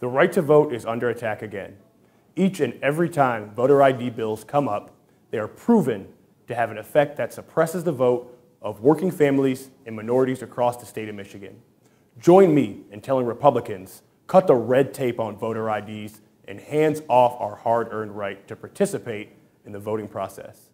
The right to vote is under attack again. Each and every time voter ID bills come up, they are proven to have an effect that suppresses the vote of working families and minorities across the state of Michigan. Join me in telling Republicans, cut the red tape on voter IDs and hands off our hard-earned right to participate in the voting process.